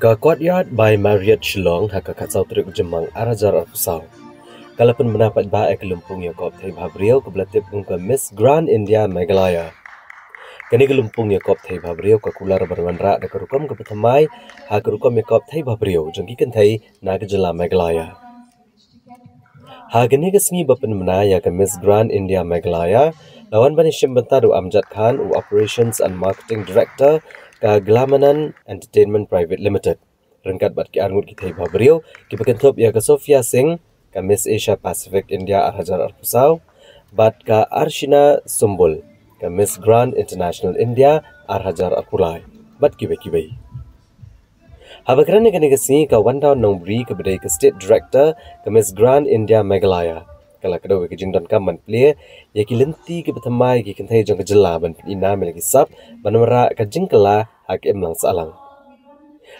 Ka Courtyard by Marriott Shillong haka katsau trik jemang arajar arpusau. Kalapan mendapat ba ek lumpung ya kop thai bhabriyo ke belatip ke Miss Grand India Meghalaya. Kani ke lumpung ya kop thai bhabriyo ke kular berwanra da kerukam ke pertamai ha kerukam ya kop thai bhabriyo jengki kan thai na ke jela Meghalaya. Ha kani ke sengi bapen menaya ke Miss Grand India Meghalaya lawan bani shimbantadu Amjad Khan u Operations and Marketing Director ka Glamanan Entertainment Private Limited. Rengkat bat ki angut ki thai bhabriyo ki bakentop ya ke Sofia Singh ka Miss Asia Pacific India Arhajar Arpusau bat ka Arshina Sumbul ka Miss Grand International India Arhajar Arpulai bat ki beki bai. Habakran ni kani kasi ka Wanda Nongbri ka ka State Director ka Miss Grand India Meghalaya kala kada ke jingdan ka man play ya ki lenti ke betamai ki kentai jong ke jela ban ina mel ki sap banmara ka jingkala hak em lang salang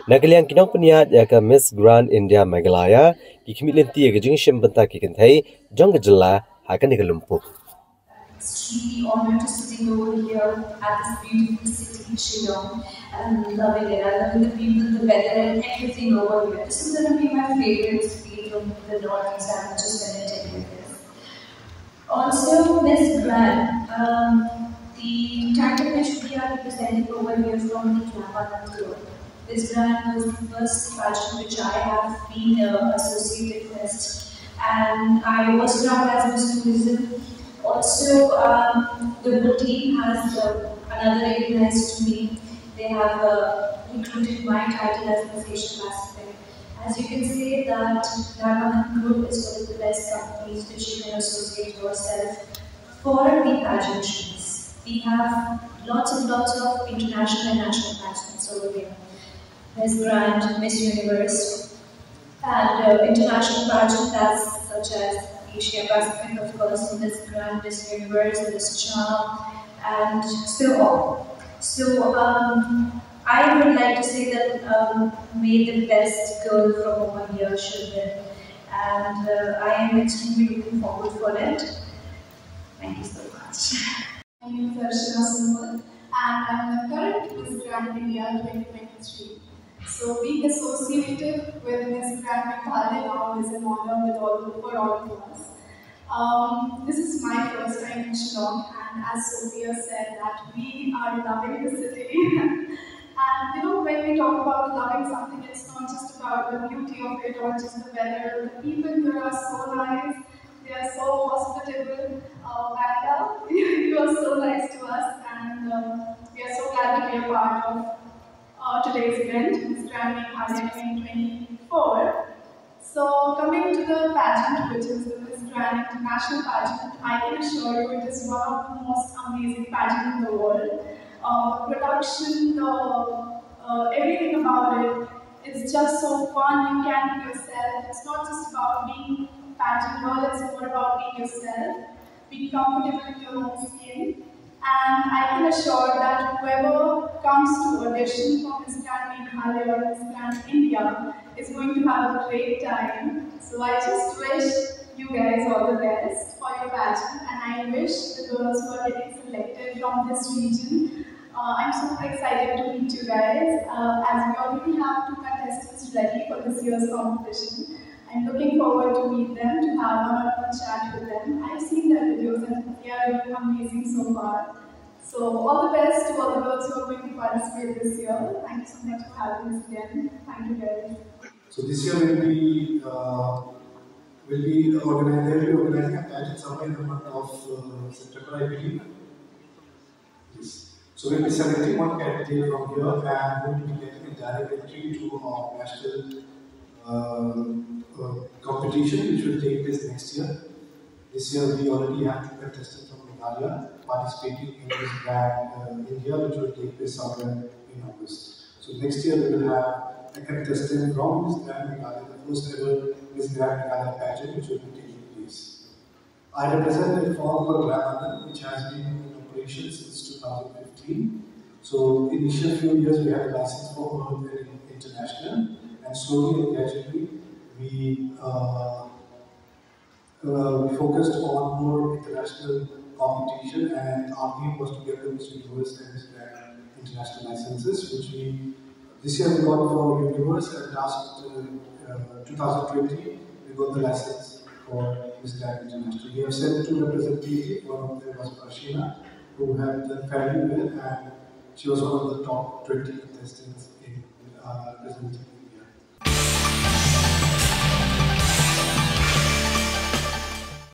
Nagaliang kinong peniat ya ka Miss Grand India Meghalaya ki kimi lenti ya ke jing shim benta ki kentai jong ke jela hak ni ke lumpuh extremely honored to sitting over here at this beautiful city, Shillong, and I'm loving it. I'm loving the people, the weather, and everything over here. This is going to be my favorite city from the northeast. I'm just going to you this. Also, Miss Grand, um, the title which we are representing over here from the Glamanand Group. This brand was the first pageant which I have been uh, associated with, and I was proud as Miss Tourism. Also, um, the team has uh, another recognized to me. They have uh, recruited my title as Miss Asian Pacific. As you can see that Glamanand Group is one of the best companies which you can associate yourself for the pageantries. We have lots and lots of international and national pageants over here. Miss Grand, Miss Universe, and uh, international pageants such as Asia Pacific, of course, Miss Grand, Miss Universe, Miss Charm, and so on. So um, I would like to say that um, may the best girl from over here should win. And uh, I am extremely looking forward for it. Thank you so much. My name is Arshina Sumbul and I'm the current Miss Grand India 2023. So being associated with Miss Grand Meghalaya now is an honor with all, for all of us. Um, this is my first time in Shillong and as Sophia said that we are loving the city. and you know when we talk about loving something it's not just about the beauty of it or just the weather. The people here are so nice. They are so hospitable. Uh, and uh, you are so nice to us and um, we are so glad to be a part of uh, today's event, Miss Meghalaya 2024. So coming to the pageant, which is the Miss International Pageant, I can assure you it is one of the most amazing pageants in the world. Uh, production, the uh, everything about it is just so fun. You can be yourself. It's not just about being pageant girl, it's more about being yourself. being comfortable in your own skin. And I can assure that whoever comes to audition for Miss Grand Meghalaya or Miss Grand India is going to have a great time. So I just wish you guys all the best for your pageant and I wish the girls who are getting selected from this region uh, I'm super excited to meet you guys uh, as we already have two contestants ready for this year's competition. I'm looking forward to meet them, to have one-on-one chat with them. I've seen their videos and they are amazing so far. So all the best to all the girls who are going to participate this year. Thank you so much for having us again. Thank you guys. So this year we'll be uh, will be organizing they'll be organizing a pageant somewhere in the month of uh, September, I believe. Yes. So we'll be selecting one candidate from here and we'll be getting a direct entry to our national uh, uh, competition which will take place next year. This year we already have two contestants from Meghalaya participating in this grand uh, India which will take place somewhere in August. So next year we will have a contestant from Miss Grand Meghalaya, the first ever Miss Grand Meghalaya pageant which will be taking place. I represent the form for Grandmother which has been in operation since 2015. So initial few years we had a license for Earth and International and slowly and gradually we uh, uh, we focused on more international competition and our aim was to get the Miss Universe and Miss international licenses which we This year we got for Universe and last uh, uh, 2020 we got the license for Miss Grand International. We have sent two representatives, one of them was Arshina, who had the fairly well and she was one of the top 20 contestants in uh, representing